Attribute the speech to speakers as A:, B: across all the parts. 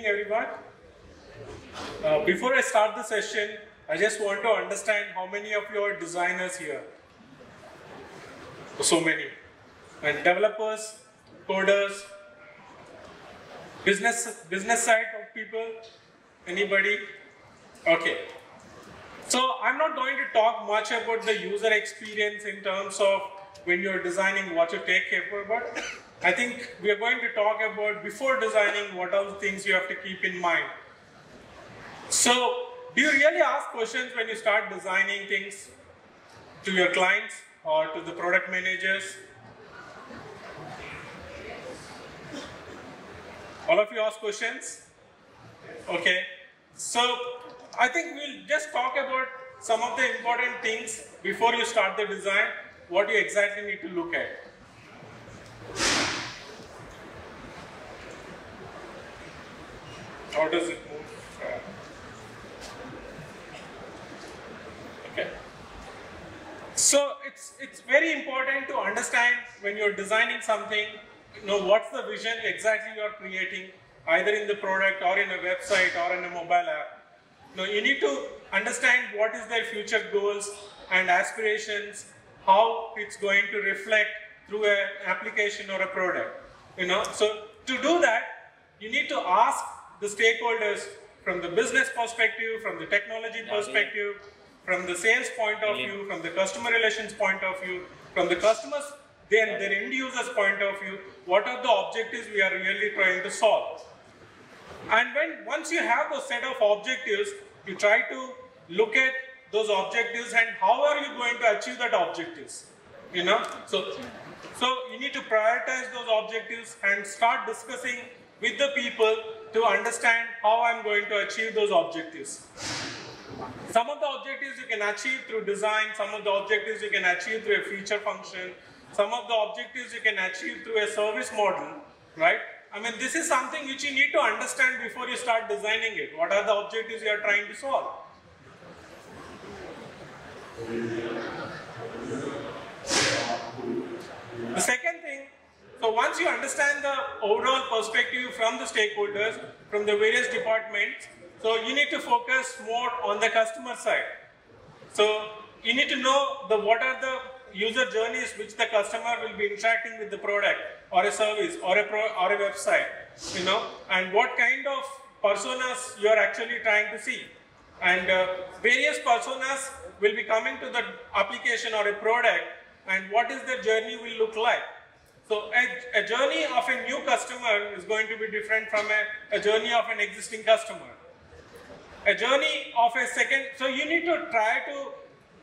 A: Evening, everyone. Uh, before I start the session, I just want to understand how many of you are designers here. So many. And developers, coders, business business side of people. Anybody? Okay. So I'm not going to talk much about the user experience in terms of when you're designing what you take care of, but I think we are going to talk about before designing what are the things you have to keep in mind. So, do you really ask questions when you start designing things to your clients or to the product managers? All of you ask questions? Okay. So, I think we'll just talk about some of the important things before you start the design, what you exactly need to look at. How does it move? Okay. So it's it's very important to understand when you're designing something, you know what's the vision exactly you're creating, either in the product or in a website or in a mobile app. Now you need to understand what is their future goals and aspirations, how it's going to reflect through an application or a product. You know, so to do that, you need to ask the stakeholders from the business perspective, from the technology perspective, from the sales point of view, from the customer relations point of view, from the customers, then their end users point of view, what are the objectives we are really trying to solve. And when once you have those set of objectives, you try to look at those objectives and how are you going to achieve that objectives. You know, so so you need to prioritize those objectives and start discussing with the people to understand how I'm going to achieve those objectives. Some of the objectives you can achieve through design, some of the objectives you can achieve through a feature function, some of the objectives you can achieve through a service model, right? I mean, this is something which you need to understand before you start designing it. What are the objectives you are trying to solve? The second thing, so once you understand the overall perspective from the stakeholders, from the various departments, so you need to focus more on the customer side. So you need to know the what are the user journeys which the customer will be interacting with the product or a service or a pro, or a website, you know, and what kind of personas you are actually trying to see. And uh, various personas will be coming to the application or a product and what is their journey will look like. So a, a, journey of a new customer is going to be different from a, a journey of an existing customer. A journey of a second, so you need to try to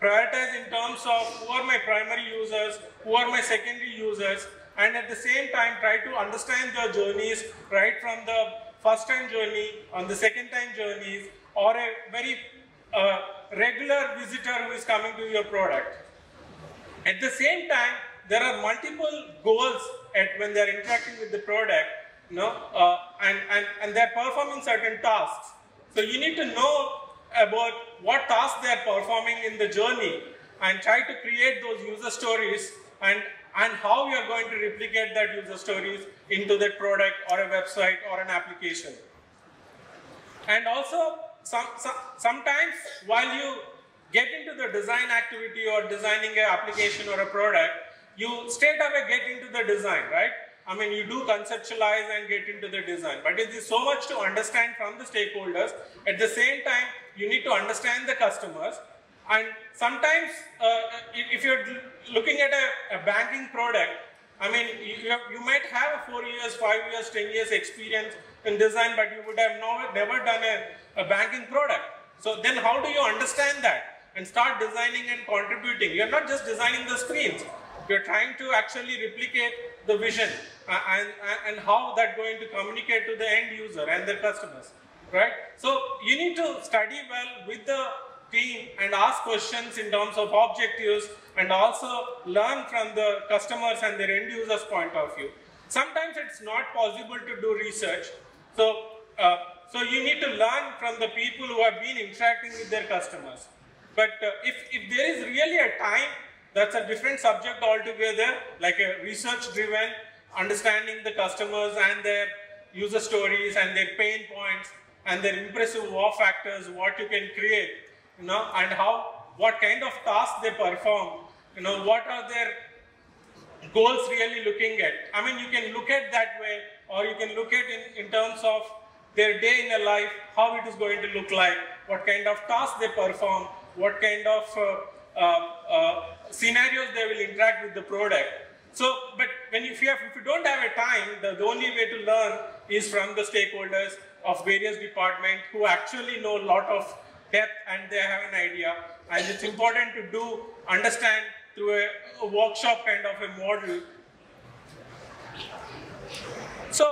A: prioritize in terms of who are my primary users, who are my secondary users, and at the same time try to understand their journeys right from the first time journey, on the second time journeys, or a very uh, regular visitor who is coming to your product. At the same time, there are multiple goals at when they are interacting with the product, you know, uh, and, and, and they're performing certain tasks. So you need to know about what tasks they are performing in the journey and try to create those user stories and, and how you are going to replicate that user stories into that product or a website or an application. And also, some, some, sometimes while you get into the design activity or designing an application or a product, you straight away get into the design, right? I mean, you do conceptualize and get into the design, but it is so much to understand from the stakeholders. At the same time, you need to understand the customers. And sometimes, uh, if you're looking at a, a banking product, I mean, you, have, you might have four years, five years, 10 years experience in design, but you would have never, never done a, a banking product. So then how do you understand that and start designing and contributing? You're not just designing the screens. You're trying to actually replicate the vision uh, and, and how that going to communicate to the end user and their customers, right? So you need to study well with the team and ask questions in terms of objectives and also learn from the customers and their end users point of view. Sometimes it's not possible to do research. So, uh, so you need to learn from the people who have been interacting with their customers. But uh, if, if there is really a time, that's a different subject altogether, like a research driven, understanding the customers and their user stories and their pain points and their impressive wow factors, what you can create, you know, and how, what kind of tasks they perform, you know, what are their goals really looking at. I mean, you can look at that way or you can look at in, in terms of their day in a life, how it is going to look like, what kind of tasks they perform, what kind of uh, Uh, uh, scenarios they will interact with the product. So, but when you, if you, have, if you don't have a time, the, the only way to learn is from the stakeholders of various departments who actually know a lot of depth and they have an idea. And it's important to do, understand through a, a workshop kind of a model. So,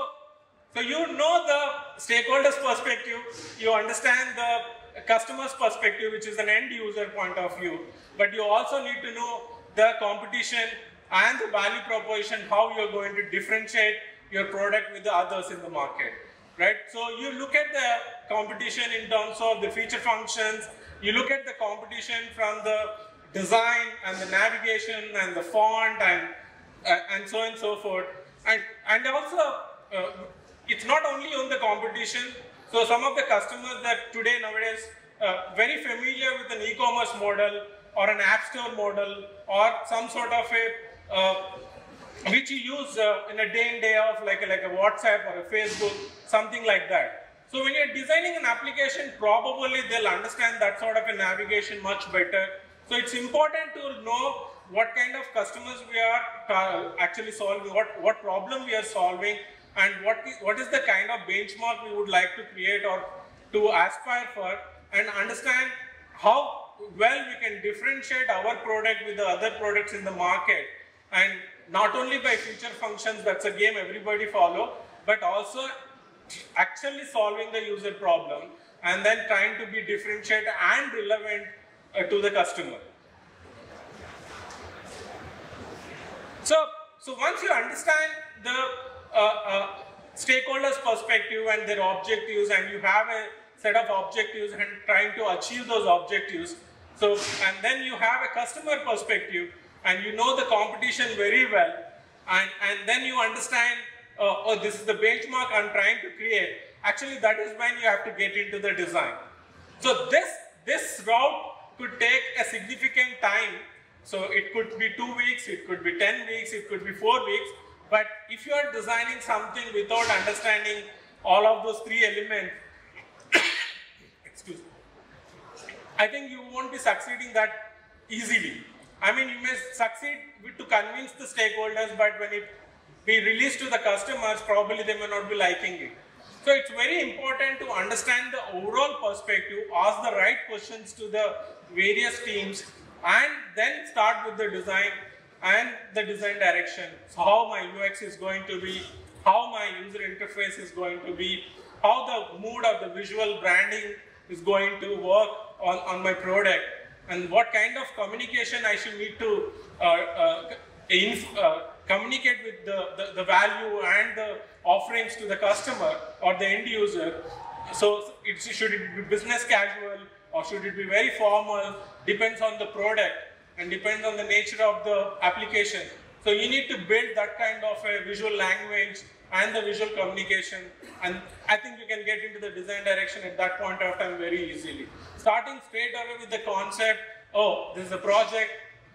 A: so you know the stakeholders perspective, you understand the customer's perspective, which is an end user point of view, but you also need to know the competition and the value proposition, how you're going to differentiate your product with the others in the market, right? So you look at the competition in terms of the feature functions, you look at the competition from the design and the navigation and the font and, uh, and so on and so forth. And, and also, uh, it's not only on the competition, so some of the customers that today nowadays uh, very familiar with an e-commerce model or an app store model or some sort of a uh, which you use uh, in a day in day of like a, like a WhatsApp or a Facebook, something like that. So when you're designing an application, probably they'll understand that sort of a navigation much better. So it's important to know what kind of customers we are uh, actually solving, what, what problem we are solving, and what is, what is the kind of benchmark we would like to create or to aspire for, and understand how well we can differentiate our product with the other products in the market and not only by feature functions, that's a game everybody follow, but also actually solving the user problem and then trying to be differentiated and relevant uh, to the customer. So, so once you understand the stakeholders perspective and their objectives and you have a set of objectives and trying to achieve those objectives, so and then you have a customer perspective and you know the competition very well, and, and then you understand, uh, oh, this is the benchmark I'm trying to create, actually that is when you have to get into the design. So this, this route could take a significant time. So it could be two weeks, it could be 10 weeks, it could be four weeks. But if you are designing something without understanding all of those three elements, excuse me, I think you won't be succeeding that easily. I mean, you may succeed to convince the stakeholders, but when it be released to the customers, probably they may not be liking it. So it's very important to understand the overall perspective, ask the right questions to the various teams, and then start with the design and the design direction. So how my UX is going to be, how my user interface is going to be, how the mood of the visual branding is going to work on, on my product and what kind of communication I should need to uh, uh, uh, communicate with the, the, the, value and the offerings to the customer or the end user. So it, should it be business casual or should it be very formal, depends on the product and depends on the nature of the application. So you need to build that kind of a visual language and the visual communication and I think you can get into the design direction at that point of time very easily starting straight away with the concept, oh, this is a project,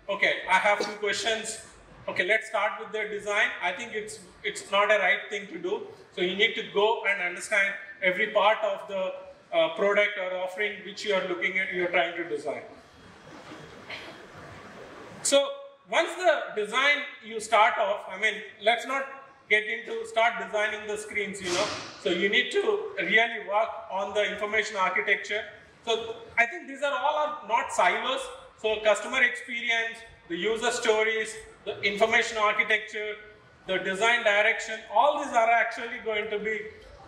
A: okay, I have two questions, okay, let's start with the design. I think it's, it's not a right thing to do. So you need to go and understand every part of the uh, product or offering which you are looking at, you're trying to design. So once the design you start off, I mean, let's not get into start designing the screens, you know. So you need to really work on the information architecture so I think these are all are not silos. So customer experience, the user stories, the information architecture, the design direction, all these are actually going to be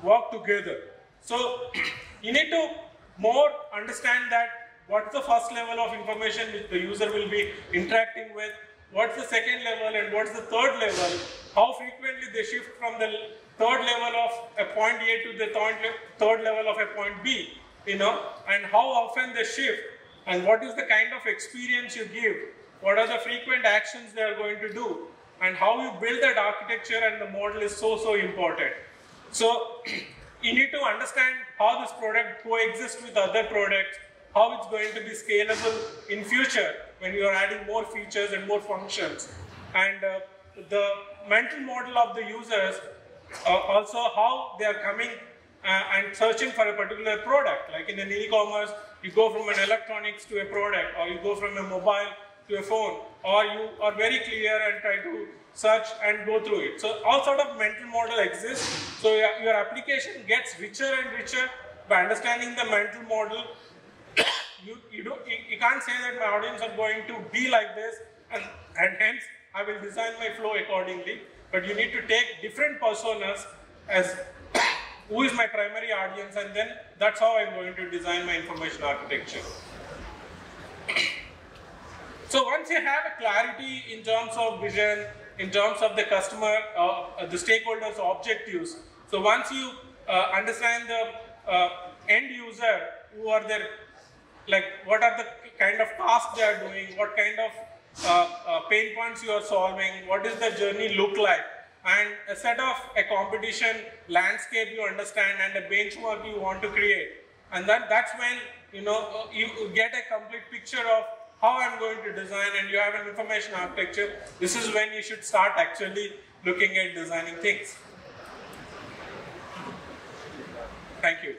A: work together. So you need to more understand that what's the first level of information which the user will be interacting with, what's the second level and what's the third level, how frequently they shift from the third level of a point A to the third, level of a point B you know, and how often they shift, and what is the kind of experience you give, what are the frequent actions they are going to do, and how you build that architecture and the model is so, so important. So you need to understand how this product coexists with other products, how it's going to be scalable in future when you are adding more features and more functions. And uh, the mental model of the users, uh, also how they are coming uh, and searching for a particular product. Like in an e-commerce, you go from an electronics to a product, or you go from a mobile to a phone, or you are very clear and try to search and go through it. So all sort of mental model exists. So your, your application gets richer and richer by understanding the mental model. You, you, do, you, you can't say that my audience are going to be like this and, and hence I will design my flow accordingly. But you need to take different personas as who is my primary audience and then that's how I'm going to design my information architecture. so once you have a clarity in terms of vision, in terms of the customer, uh, the stakeholders' objectives, so once you uh, understand the uh, end user, who are their, like what are the kind of tasks they are doing, what kind of uh, uh, pain points you are solving, what does the journey look like, and a set of a competition landscape you understand and a benchmark you want to create. And then that's when you know you get a complete picture of how I'm going to design and you have an information architecture. This is when you should start actually looking at designing things. Thank you.